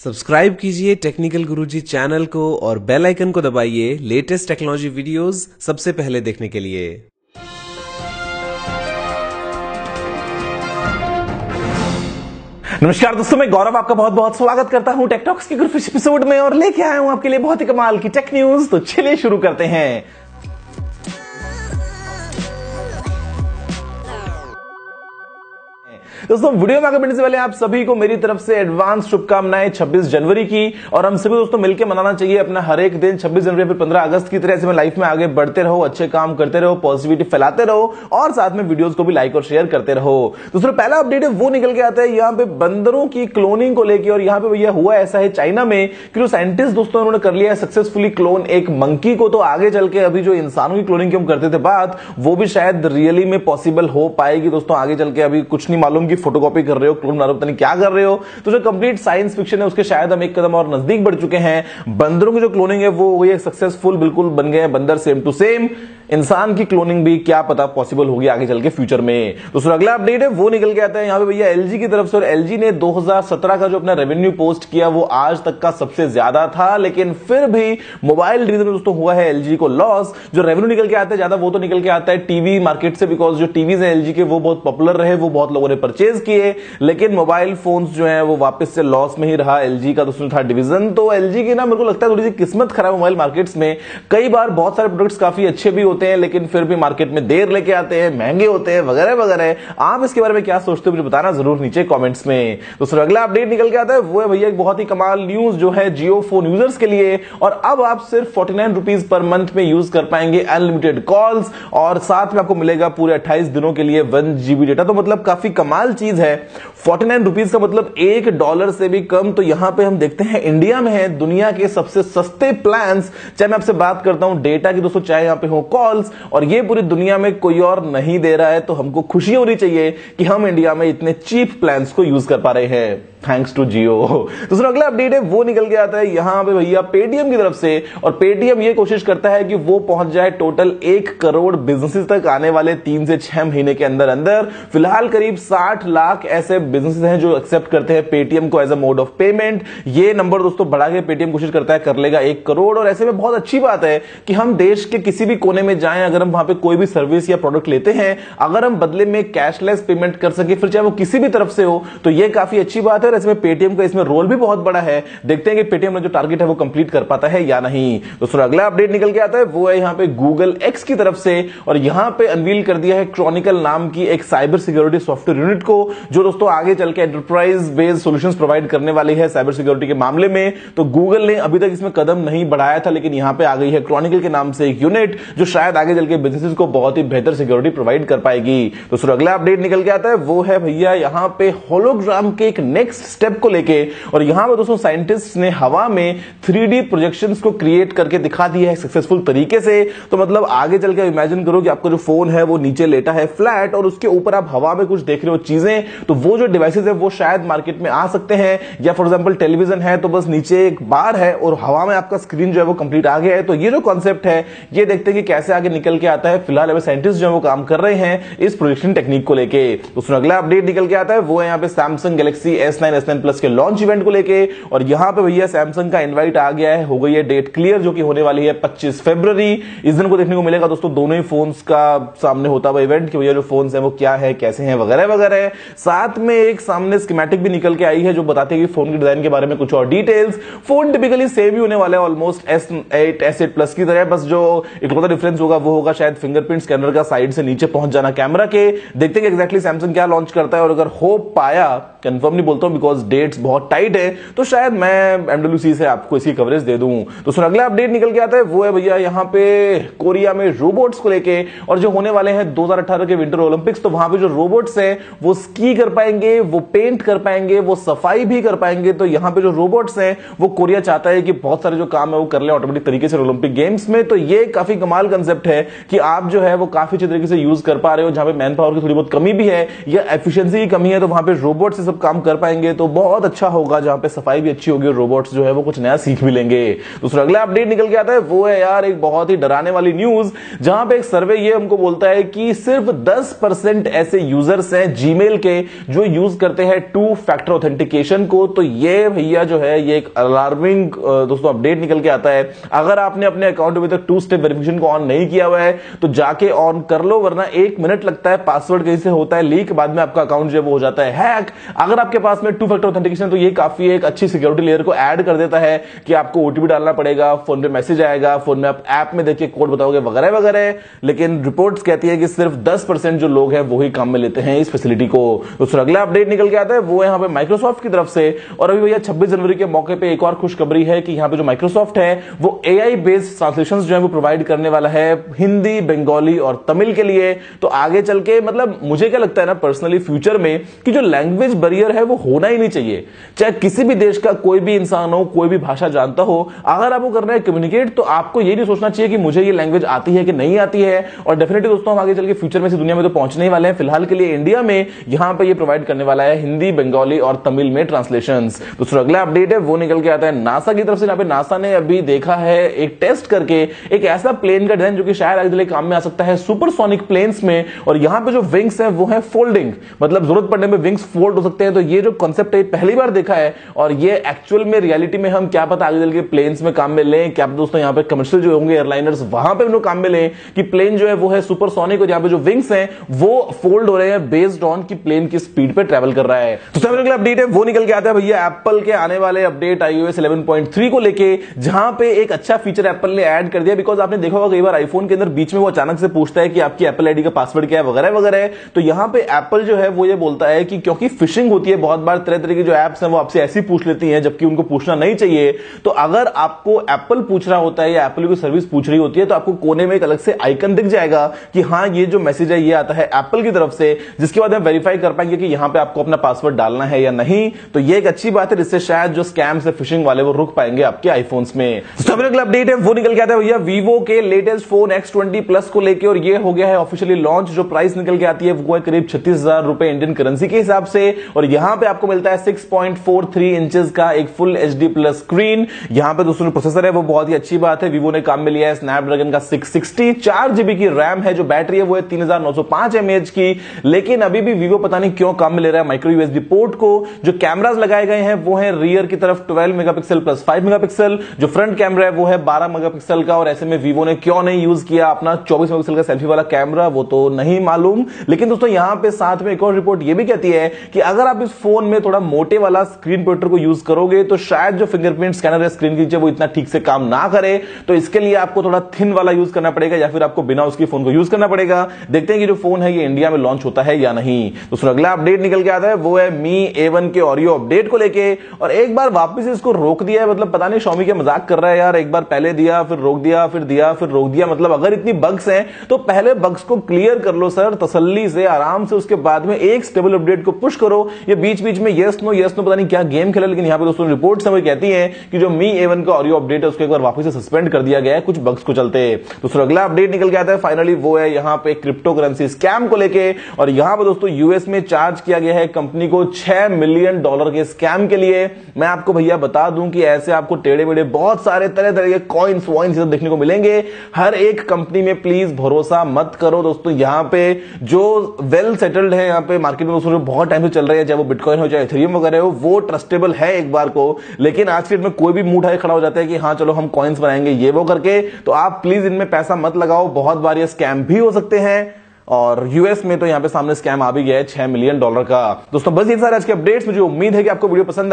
Subscribe कीजिए technical गुरुजी channel को और बेल आइकन को दबाइए लेटेस्ट टेक्नोलॉजी वीडियोस सबसे पहले देखने के लिए। नमस्कार दोस्तों, मैं गौरव आपका बहुत बहुत स्वागत करता हूँ टेकटॉक्स के ग्रुप एपिसोड में और लेके आया हूँ आपके लिए बहुत ही कमाल की टेक न्यूज़ तो चलिए शुरू करते हैं। दोस्तों, वीडियो में आगे बढ़ने से पहले आप सभी को मेरी तरफ़ से एडवांस शुभकामनाएँ 26 जनवरी की, और हम सभी दोस्तों मिलकर मनाना चाहिए अपना हर एक दिन 26 जनवरी फिर 15 अगस्त की तरह से लाइफ में आगे बढ़ते रहो, अच्छे काम करते रहो पॉजिटिविटी फैलाते रहो, और साथ में वीडियोस को भी लाइक और शेयर करते रहो। दोस्तों, पहला अपडेट है, वो निकल के आता है, यहाँ पे बंदरों की क्लोनिंग को लेकर और यहाँ पे भैया हुआ ऐसा है चाइना में कि जो साइंटिस्ट दोस्तों उन्होंने कर लिया है सक्सेसफुली क्लोन एक मंकी को तो आगे चल के अभी जो इंसानों की क्लोनिंग की हम करते थे बात, वो भी शायद रियली में पॉसिबल हो पाएगी। दोस्तों, आगे चल के अभी कुछ नहीं मालूम की फोटोकॉपी कर रहे हो, क्लोन बना रहे हो पता नहीं क्या कर रहे हो। तो जो कंप्लीट साइंस फिक्शन है, उसके शायद हम एक कदम और नज़दीक बढ़ चुके हैं। बंदरों की जो क्लोनिंग है, वो ये सक्सेसफुल बिल्कुल बन गए बंदर सेम टू सेम इंसान की क्लोनिंग भी क्या पता पॉसिबल होगी आगे चल के फ्यूचर में। तो अगला अपडेट है, वो निकल के आता है यहाँ पे भैया एलजी की तरफ़ से, और एलजी ने 2017 का जो अपना रेवेन्यू पोस्ट किया, वो आज तक का सबसे ज़्यादा था। लेकिन फिर भी मोबाइल रीजन दोस्तों हुआ है एलजी को लॉस जो रेवेन्यू निकल के आता है, ज़्यादा वो तो निकल के आता है टीवी मार्केट से बिकॉज़ जो टीवीज है एलजी के, वो बहुत पॉपुलर रहे, वो बहुत लोगों ने परचेज किए, लेकिन मोबाइल फ़ोन जो है, वो वापस से लॉस में ही रहा। एलजी का दोस्तों था डिवीज़न तो एलजी की ना, मेरे को लगता है थोड़ी सी किस्मत खराब मोबाइल मार्केट्स में। कई बार बहुत सारे प्रोडक्ट्स काफ़ी अच्छे भी होते हैं, लेकिन फिर भी मार्केट में देर लेके आते हैं, महँगे होते हैं, वगैरह वगैरह। आप इसके बारे में क्या सोचते हो, मुझे बताना ज़रूर नीचे कॉमेंट्स में। तो सर अगला अपडेट निकल के आता है। वो है भैया, एक बहुत ही कमाल न्यूज़ जो है जियो फ़ोन यूज़र्स के लिए। और अब आप सिर्फ़ forty nine rupees per month में यूज़ कर पाएँगे अनलिमिटेड कॉल्स और साथ में आपको मिलेगा पूरे अट्ठाईस दिनों के लिए वन जीबी डेटा तो मतलब काफ़ी कमाल चीज़ है। फोर्टी नाइन रुपीज़ का मतलब एक डॉलर से भी कम तो यहाँ पे हम देखते हैं इंडिया में है, दुनिया के सबसे सस्ते प्लान चाहे मैं आपसे बात करता हूँ डेटा की दोस्तों, चाहे यहाँ पे हो कॉल्स और ये पूरी दुनिया में कोई और नहीं दे रहा है तो हमको खुशी होनी चाहिए कि हम इंडिया में इतने चीप प्लान को यूज़ कर पा रहे हैं। थैंक्स टू जियो दूसरा अगला अपडेट है, वो निकल के आता है यहाँ पे भैया पेटीएम की तरफ़ से, और पेटीएम ये कोशिश करता है कि वो पहुँच जाए टोटल एक करोड़ बिजनेसेस तक आने वाले तीन से छह महीने के अंदर अंदर। फ़िलहाल करीब साठ लाख ऐसे बिजनेसेस हैं जो एक्सेप्ट करते हैं पेटीएम को as a mode of payment ये नंबर दोस्तों बढ़ा के पेटीएम कोशिश करता है, कर लेगा एक करोड़। और ऐसे में बहुत अच्छी बात है कि हम देश के किसी भी कोने में जाए, अगर हम वहाँ पे कोई भी सर्विस या प्रोडक्ट लेते हैं, अगर हम बदले में कैशलेस पेमेंट कर सके, फिर चाहे वो किसी भी तरफ़ से हो तो ये काफ़ी अच्छी बात है। और इसमें पेटीएम का इसमें रोल भी बहुत बड़ा है। देखते हैं कि पेटीएम ने जो टारगेट है, वो कंप्लीट कर पाता है या नहीं। दोस्तों, अगला अपडेट निकल के आता है। वो है यहाँ पे गूगल एक्स की तरफ़ से और यहाँ पे अनवील कर दिया है क्रॉनिकल नाम की एक साइबर सिक्योरिटी सॉफ्टवेयर यूनिट को, जो दोस्तों आगे चल के एंटरप्राइज बेस्ड सॉल्यूशंस प्रोवाइड करने वाली है साइबर सिक्योरिटी के मामले में। तो गूगल ने अभी तक इसमें कदम नहीं बढ़ाया था, लेकिन यहाँ पे आ गई है क्रॉनिकल के नाम से एक यूनिट जो शायद आगे चल के बिजनेसेस को बहुत ही बेहतर सिक्योरिटी प्रोवाइड कर पाएगी। तो अगला अपडेट निकल के आता है। वो है भैया, यहाँ पे होलोग्राम के एक नेक्स्ट स्टेप को लेके, और यहाँ पर दोस्तों साइंटिस्ट ने हवा में थ्री प्रोजेक्शन को क्रिएट करके दिखा दिया है सक्सेसफुल तरीके से। तो मतलब आगे चल के इमेजिन करो कि आपका जो फ़ोन है, वो नीचे लेटा है फ्लैट और उसके ऊपर आप हवा में कुछ देख रहे हो चीज़ें तो वो जो डिवाइसेज है, वो शायद मार्केट में आ सकते हैं। या फॉर एग्ज़ाम्पल टेलीविज़न है तो बस नीचे एक बार है, और हवा में आपका स्क्रीन जो है वो कंप्लीट आ गया है। तो ये जो कॉन्सेप्ट है, ये देखते हैं कि कैसे आगे निकल के आता है। फ़िलहाल अभी साइंटिस्ट जो है, वो काम कर रहे हैं इस प्रोजेक्शन टेक्निक को लेके। उसमें अगला अपडेट निकल के आता है, वो है यहाँ पे Samsung Galaxy S nine S nine plus के लॉन्च इवेंट को लेके, और यहाँ पे भैया सैमसंग का इनवाइट आ गया है, हो गई है डेट क्लियर जो कि होने वाली है 25 फरवरी इस दिन को देखने को मिलेगा दोस्तों, दोनों ही फोन्स का सामने होता हुआ इवेंट कि भैया जो फोन्स है वो क्या है, कैसे हैं, वगैरह वगैरह। साथ में एक सामने स्कीमेटिक भी निकल के आई है, जो बताती है कि फ़ोन के डिज़ाइन के बारे में कुछ और डिटेल्स फ़ोन टिपिकली सेम ही होने वाला है almost S eight S eight plus की तरह, बस जो एक डिफरेंस होगा, वो होगा शायद फिंगरप्रिंट स्कैनर का साइड से नीचे पहुँच जाना कैमरा के। देखते हैं एक्जैक्टली सैमसंग क्या लॉन्च करता है, और अगर हो पाया कंफर्म नहीं बोलता हूँ बिकॉज़ डेट्स बहुत टाइट है तो शायद मैं एमडब्ल्यू से आपको इसकी कवरेज दे दूँ। तो सुन, अगला अपडेट निकल के आता है, वो है भैया यहाँ पे कोरिया में रोबोट्स को लेके, और जो होने वाले हैं 2018 के विंटर ओलंपिक्स तो वहाँ पे जो रोबोट्स हैं, वो स्की कर पाएँगे, वो पेंट कर पाएँगे, वो सफ़ाई भी कर पाएँगे तो यहाँ पे जो रोबोट्स हैं, वो कोरिया चाहता है कि बहुत सारे जो काम है वो कर ले ऑटोमेटिक तरीके से ओलंपिक गेम्स में तो ये काफ़ी कमाल कंसेप्ट है कि आप जो है वो काफ़ी अच्छे तरीके से यूज़ कर पा रहे हो, जहाँ पे मैन पावर की थोड़ी बहुत कमी भी है, या एफिशिएंसी की कमी है तो वहाँ पे रोबोट सब काम कर पाएँगे तो बहुत अच्छा होगा, जहाँ पे सफ़ाई भी अच्छी होगी और रोबोट्स जो है वो कुछ नया सीख भी लेंगे। दूसरा, अगला अपडेट निकल के आता है, वो है यार एक बहुत ही डराने वाली न्यूज़ जहाँ पे एक सर्वे ये हमको बोलता है कि सिर्फ़ 10 परसेंट ऐसे यूज़र्स हैं जीमेल के, जो यूज़ करते हैं टू फैक्टर ऑथेंटिकेशन को। तो ये भैया जो है, ये एक अलार्मिंग दोस्तों अपडेट निकल के आता है। अगर आपने अपने अकाउंट में तक टू स्टेप वेरिफिकेशन को ऑन नहीं किया हुआ है तो जाके ऑन कर लो, वरना एक मिनट लगता है पासवर्ड कहीं से होता है लीक बाद में आपका अकाउंट जो है वो हो जाता है हैक अगर आपके पास में टू फैक्टर ऑथेंटिकेशन तो ये काफ़ी एक अच्छी सिक्योरिटी लेयर को ऐड कर देता है कि आपको ओटीपी डालना पड़ेगा फ़ोन पे मैसेज आएगा फ़ोन में आप ऐप में देखिए कोड बताओगे, वगैरह वगैरह। लेकिन रिपोर्ट्स कहती है कि सिर्फ़ 10 परसेंट जो लोग हैं, वो ही काम में लेते हैं इस फैसिलिटी को। दूसरा, अगला अपडेट निकल के आता है, वो यहाँ पे माइक्रोसॉफ्ट की तरफ़ से। और अभी भैया 26 जनवरी के मौके पर एक और खुशखबरी है कि यहाँ पे जो माइक्रोसॉफ्ट है, वो एआई बेस्ड ट्रांसलेशन जो है, वो प्रोवाइड करने वाला है हिंदी, बंगाली और तमिल के लिए। तो आगे चल के मतलब मुझे क्या लगता है ना पर्सनली फ्यूचर में, कि जो लैंग्वेज बैरियर है, वो होना ही नहीं चाहिए। चाहे किसी भी देश का कोई भी इंसान हो, कोई भी भाषा जानता हो, अगर आपको करना है कम्युनिकेट तो आपको ये नहीं सोचना चाहिए कि मुझे ये लैंग्वेज आती है कि नहीं आती है। और डेफिनेटली दोस्तों, हम आगे चल के फ्यूचर में से दुनिया में तो पहुँचने वाले हैं। फ़िलहाल के लिए इंडिया में यहाँ पर ये प्रोवाइड करने वाला है हिंदी, बंगाली और तमिल में ट्रांसलेशन दूसरा अगला अपडेट है, वो निकल के आता है नासा की तरफ़ से। यहाँ पे नासा ने अभी देखा है एक टेस्ट करके एक ऐसा प्लेन का डिज़ाइन जो कि शायद आगे काम में आ सकता है सुपरसोनिक प्लेन्स में। और यहाँ पे जो विंग्स है, वो है फोल्डिंग मतलब ज़रूरत पड़ने में विंग्स फोल्ड हो सकते हैं तो ये जो कॉन्सेप्ट है पहली बार देखा है और ये एक्चुअल में रियलिटी में हम क्या पता आगे चल के प्लेन्स में काम में लें, क्या दोस्तों यहाँ पे कमर्शियल जो होंगे एयरलाइनर्स वहाँ पे उन्होंने काम में लें कि प्लेन जो है, वो है सुपरसोनिक और यहाँ पे जो विंग्स हैं, वो फोल्ड हो रहे हैं बेस्ड ऑन की प्लेन की स्पीड पे ट्रेवल कर रहा है। तो सबसे अगला अपडेट है, वो निकल के आता है भैया एप्पल के आने वाले अपडेट आईओएस 11.3 को लेके, जहाँ पे एक अच्छा फीचर एप्पल ने ऐड कर दिया बिकॉज़ आपने देखा होगा कई बार आईफोन के अंदर बीच में वो अचानक से पूछता है कि आपकी एप्पल आईडी का पासवर्ड क्या है, वगैरह वगैरह। तो यहाँ पे एप्पल जो है, वो ये बोलता है कि क्योंकि फिशिंग होती है, बहुत बार तरह तरह की जो एप्स हैं वो आपसे ऐसी पूछ लेती हैं, जबकि उनको पूछना नहीं चाहिए। तो अगर आपको एप्पल पूछ रहा होता है या एप्पल की सर्विस पूछ रही होती है तो आपको कोने में एक अलग से आइकन दिख जाएगा कि हाँ ये जो मैसेज है, ये आता है एप्पल की तरफ़ से, जिसके बाद हम वेरीफाई कर पाएँगे कि यहाँ पे आपको अपना पासवर्ड डालना है या नहीं। तो ये एक अच्छी बात है, जिससे शायद जो स्कैम से फिशिंग वाले वो रुक पाएँगे आपके आईफोन्स में। तो अगला अपडेट है, वो निकल के आता है भैया वीवो के latest phone X twenty plus को लेकर और ये हो गया है ऑफिशियली लॉन्च जो प्राइस निकल के आती है, वो है करीब छत्तीस हज़ार रुपए इंडियन करेंसी के हिसाब से। और यहाँ पे आपको मिलता है 6.43 इंचेस का एक full H D plus screen यहाँ पे दोस्तों प्रोसेसर है, वो बहुत ही अच्छी बात है। वीवो ने काम में लिया है स्नैपड्रैगन का 660 चार जीबी की रैम है, जो बैटरी है, वो है तीन हज़ार नौ की। लेकिन अभी भी वीवो पता नहीं क्यों काम में ले रहा है माइक्रो यूएसबी पोर्ट को। जो कैमराज लगाए गए हैं, वो है रियर की तरफ़ twelve megapixel plus five megapixel जो फ्रंट कैमरा है, वो है बारह मेगापिक्सल का। और ऐसे में वीवो ने क्यों नहीं यूज़ किया अपना चौबीस मेगापिक्सल का सेल्फी वाला कैमरा वो तो नहीं मालूम। लेकिन दोस्तों, यहाँ पे साथ में एक और रिपोर्ट ये भी कहती है कि अगर आप इस फ़ोन में थोड़ा मोटे वाला स्क्रीन प्रोटेक्टर को यूज़ करोगे तो शायद जो फिंगरप्रिंट स्कैनर है स्क्रीन के वो इतना ठीक से काम ना करे। तो इसके लिए आपको थोड़ा थिन वाला यूज़ करना पड़ेगा, या फिर आपको बिना उसकी फ़ोन को यूज़ करना पड़ेगा। देखते हैं कि जो फ़ोन है, ये इंडिया में लॉन्च होता है या नहीं। दूसरा अगला अपडेट निकल के आता है, वो है मी ए के ऑरियो अपडेट को लेके। और एक बार वापस इसको रोक दिया है मतलब पता नहीं शॉमी के मज़ाक कर रहा है यार। एक बार पहले दिया, फिर रोक दिया, फिर दिया, फिर रोक दिया। मतलब अगर इतनी बग्स हैं तो पहले बग्स को क्लियर कर लो सर तसल्ली से, आराम से उसके बाद में एक स्टेबल अपडेट को पुश करो। ये बीच बीच में यस नो यस नो पता नहीं क्या गेम खेला, लेकिन यहाँ पे दोस्तों रिपोर्ट समय कहती है कि जो मी एवन का ऑडियो अपडेट है, उसको एक बार वापस से सस्पेंड कर दिया गया है, कुछ बग्स को चलते। दूसरा अगला अपडेट निकल आता है फाइनली वो है यहाँ पे क्रिप्टो करेंसी स्कैम को लेके, और यहाँ पर दोस्तों यूएस में चार्ज किया गया है कंपनी को छह मिलियन डॉलर के स्कैम के लिए। मैं आपको भैया बता दूँ कि ऐसे आपको टेढ़े मेढ़े बहुत सारे तरह तरह के कॉइन्स वॉइन्स देखने को मिलेंगे। हर एक कंपनी में प्लीज़ भरोसा मत करो दोस्तों, यहाँ पे जो वेल सेटल्ड है, यहाँ पे मार्केट में दोस्तों बहुत टाइम से चल रहे हैं चाहे वो बिटकॉइन हो चाहे थ्रियम वगैरह हो वो ट्रस्टेबल है एक बार को, लेकिन आज के डेट में कोई भी मूड है, खड़ा हो जाता है कि हाँ चलो हम कॉइन्स बनाएँगे, ये वो करके तो आप प्लीज़ इनमें पैसा मत लगाओ। बहुत बार ये स्कैम भी हो सकते हैं। और यूएस में तो यहाँ पे सामने स्कैम आ भी गया है, छह मिलियन डॉलर का। दोस्तों, बस ये सारे आज के अपडेट्स मुझे उम्मीद है कि आपको वीडियो पसंद